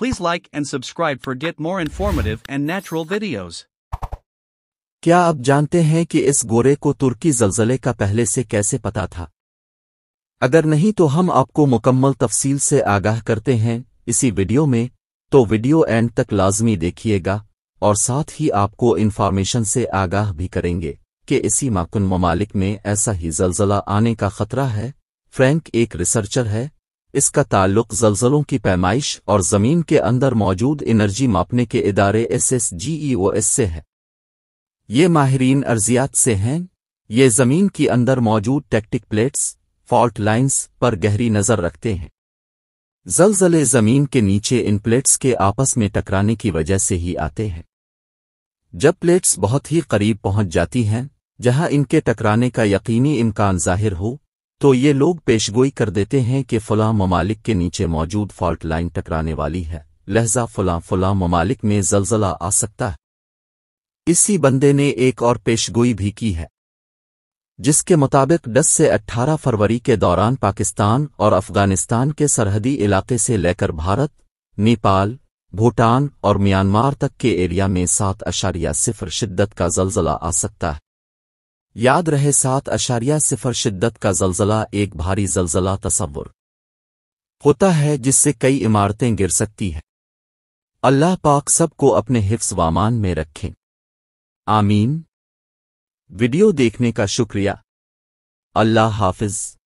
Please like and subscribe for get more informative and natural videos. क्या आप जानते हैं कि इस गोरे को तुर्की जलजले का पहले से कैसे पता था अगर नहीं तो हम आपको मुकम्मल तफसील से आगाह करते हैं इसी वीडियो में तो वीडियो एंड तक लाजमी देखिएगा, और साथ ही आपको इन्फॉर्मेशन से आगाह भी करेंगे कि इसी माकुन ममालिक में ऐसा ही जलजला आने का खतरा है फ्रैंक एक रिसर्चर है इसका ताल्लुक जलजलों की पैमाइश और ज़मीन के अंदर मौजूद एनर्जी मापने के इदारे S S G E O S से है। ये माहरीन अर्जियात से हैं। ये ज़मीन के अंदर मौजूद टेक्टिक प्लेट्स, फॉल्ट लाइंस पर गहरी नज़र रखते हैं। जलजले ज़मीन के नीचे इन प्लेट्स के आपस में टकराने की वजह से ही आते हैं। जब प्लेट्स बहुत ही करीब पहुँच जाती हैं, जहाँ इनके टकराने का यकीनी इम्कान ज़ाहिर हो तो ये लोग पेशगोई कर देते हैं कि फलां ममालिक के नीचे मौजूद फॉल्ट लाइन टकराने वाली है। लहजा फलां फलां ममालिक में जलजला आ सकता है। इसी बंदे ने एक और पेशगोई भी की है, जिसके मुताबिक 10 से 18 फरवरी के दौरान पाकिस्तान और अफ़गानिस्तान के सरहदी इलाके से लेकर भारत, नेपाल, भूटान और म्यांमार तक के एरिया में सात अशारिया सिफर शिद्दत का जलजला आ सकता है। याद रहे सात अशारिया सिफर शिद्दत का जलजला, एक भारी जलजला तस्वुर होता है जिससे कई इमारतें गिर सकती हैं। अल्लाह पाक सबको अपने हिफ्स वामान में रखें। आमीन। वीडियो देखने का शुक्रिया। अल्लाह हाफिज।